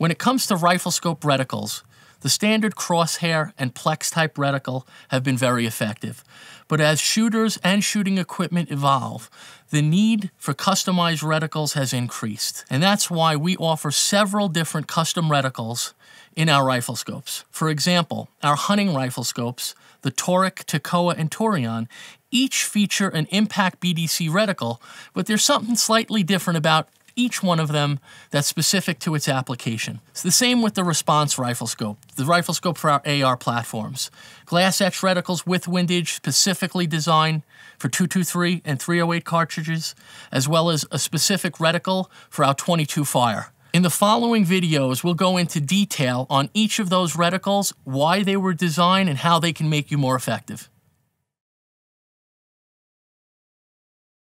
When it comes to rifle scope reticles, the standard crosshair and plex type reticle have been very effective. But as shooters and shooting equipment evolve, the need for customized reticles has increased. And that's why we offer several different custom reticles in our rifle scopes. For example, our hunting rifle scopes, the TORIC, Toccoa, and TORREÓN, each feature an impact BDC reticle, but there's something slightly different about each one of them that's specific to its application. It's the same with the response rifle scope, the rifle scope for our AR platforms. Glass etch reticles with windage specifically designed for 223 and 308 cartridges, as well as a specific reticle for our 22 rimfire. In the following videos, we'll go into detail on each of those reticles, why they were designed, and how they can make you more effective.